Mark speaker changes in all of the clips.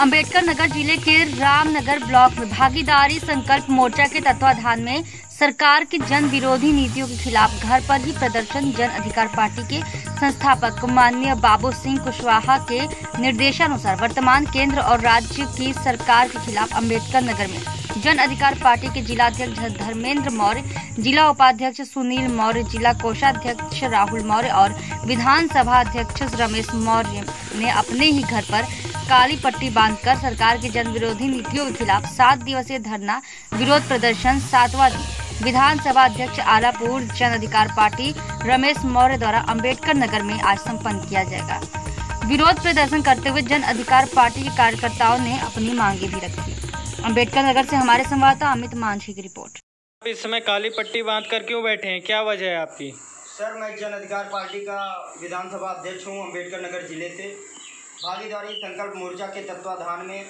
Speaker 1: अंबेडकर नगर ज़िले के रामनगर ब्लॉक में भागीदारी संकल्प मोर्चा के तत्वाधान में सरकार की जन विरोधी नीतियों के खिलाफ घर पर ही प्रदर्शन जन अधिकार पार्टी के संस्थापक माननीय बाबू सिंह कुशवाहा के निर्देशानुसार वर्तमान केंद्र और राज्य की सरकार के खिलाफ अंबेडकर नगर में जन अधिकार पार्टी के जिलाध्यक्ष धर्मेंद्र मौर्य, जिला उपाध्यक्ष सुनील मौर्य, जिला कोषाध्यक्ष राहुल मौर्य और विधानसभा अध्यक्ष रमेश मौर्य ने अपने ही घर पर काली पट्टी बांधकर सरकार की जन विरोधी नीतियों के खिलाफ सात दिवसीय धरना विरोध प्रदर्शन सातवां दिन विधानसभा अध्यक्ष आलापुर जन अधिकार पार्टी रमेश मौर्य द्वारा अंबेडकर नगर में आज संपन्न किया जाएगा। विरोध प्रदर्शन करते हुए जन अधिकार पार्टी के कार्यकर्ताओं ने अपनी मांगे भी रखी। अंबेडकर नगर से हमारे संवाददाता अमित मांझी की रिपोर्ट।
Speaker 2: आप इस समय काली पट्टी बाँध कर क्यों बैठे हैं? क्या वजह है आपकी?
Speaker 3: सर मैं जन अधिकार पार्टी का विधानसभा अध्यक्ष हूँ अंबेडकर नगर ज़िले से। भागीदारी संकल्प मोर्चा के तत्वाधान में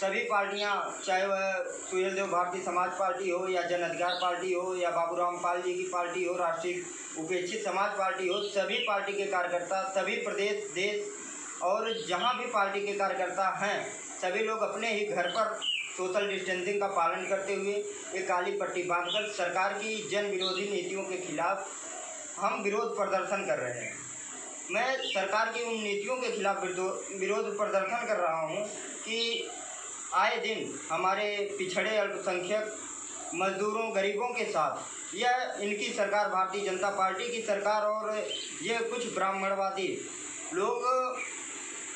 Speaker 3: सभी पार्टियाँ, चाहे वह सुहेल देव भारतीय समाज पार्टी हो या जन अधिकार पार्टी हो या बाबूराम पाल जी की पार्टी हो, राष्ट्रीय उपेक्षित समाज पार्टी हो, सभी पार्टी के कार्यकर्ता, सभी प्रदेश, देश और जहाँ भी पार्टी के कार्यकर्ता हैं, सभी लोग अपने ही घर पर सोशल डिस्टेंसिंग का पालन करते हुए एक काली पट्टी बांधकर सरकार की जन विरोधी नीतियों के खिलाफ हम विरोध प्रदर्शन कर रहे हैं। मैं सरकार की उन नीतियों के खिलाफ विरोध प्रदर्शन कर रहा हूँ कि आए दिन हमारे पिछड़े अल्पसंख्यक मजदूरों, गरीबों के साथ यह इनकी सरकार, भारतीय जनता पार्टी की सरकार और ये कुछ ब्राह्मणवादी लोग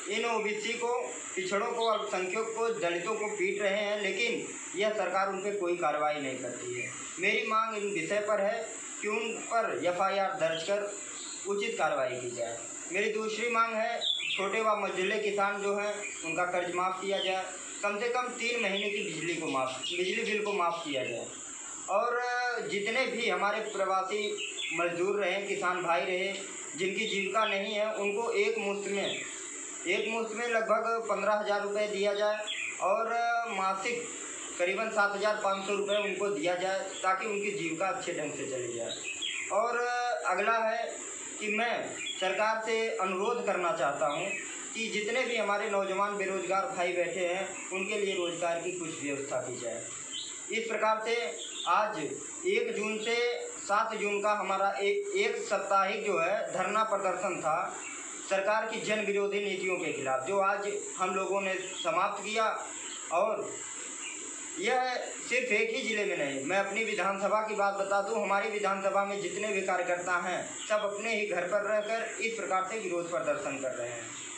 Speaker 3: इन ओबीसी को, पिछड़ों को, अल्पसंख्यक को, दलितों को पीट रहे हैं, लेकिन यह सरकार उन पर कोई कार्रवाई नहीं करती है। मेरी मांग इन विषय पर है कि उन पर एफआईआर दर्ज कर उचित कार्रवाई की जाए। मेरी दूसरी मांग है, छोटे व मझले किसान जो हैं, उनका कर्ज माफ़ किया जाए। कम से कम तीन महीने की बिजली को माफ़, बिजली बिल को माफ़ किया जाए। और, जितने भी हमारे प्रवासी मजदूर रहे, किसान भाई रहे, जिनकी जीविका नहीं है, उनको एक मुफ़्त में, एक मुफ़्त में लगभग पंद्रह हज़ार रुपये दिया जाए और, मासिक करीबन सात हज़ार पाँच सौ रुपये उनको दिया जाए, ताकि उनकी जीविका अच्छे ढंग से चली जाए। और, अगला है कि मैं सरकार से अनुरोध करना चाहता हूँ कि जितने भी हमारे नौजवान बेरोजगार भाई बैठे हैं, उनके लिए रोज़गार की कुछ व्यवस्था की जाए। इस प्रकार से आज एक जून से सात जून का हमारा एक एक साप्ताहिक जो है, धरना प्रदर्शन था सरकार की जन विरोधी नीतियों के खिलाफ, जो आज हम लोगों ने समाप्त किया और यह सिर्फ़ एक ही ज़िले में नहीं, मैं अपनी विधानसभा की बात बता दूँ, हमारी विधानसभा में जितने भी कार्यकर्ता हैं, सब अपने ही घर पर रहकर इस प्रकार से विरोध प्रदर्शन कर रहे हैं।